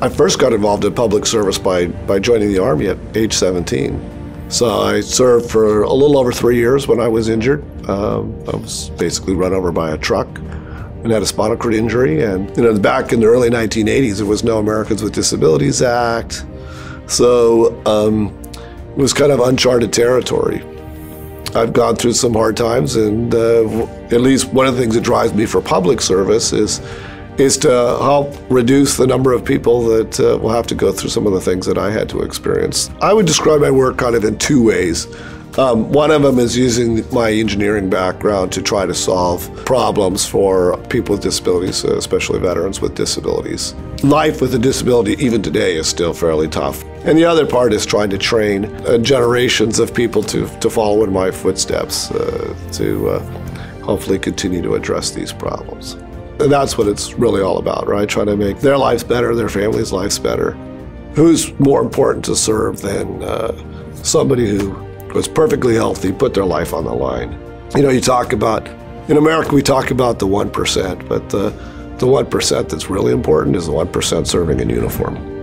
I first got involved in public service by, by joining the Army at age 17. So I served for a little over three years when I was injured. Um, I was basically run over by a truck and had a spinal cord injury. And you know, back in the early 1980s, there was no Americans with Disabilities Act, so um, it was kind of uncharted territory. I've gone through some hard times, and uh, at least one of the things that drives me for public service is is to help reduce the number of people that uh, will have to go through some of the things that I had to experience. I would describe my work kind of in two ways. Um, one of them is using my engineering background to try to solve problems for people with disabilities, especially veterans with disabilities. Life with a disability, even today, is still fairly tough. And the other part is trying to train uh, generations of people to, to follow in my footsteps uh, to uh, hopefully continue to address these problems. That's what it's really all about, right? Trying to make their lives better, their families' lives better. Who's more important to serve than uh, somebody who was perfectly healthy, put their life on the line? You know, you talk about, in America, we talk about the 1%, but the, the 1% that's really important is the 1% serving in uniform.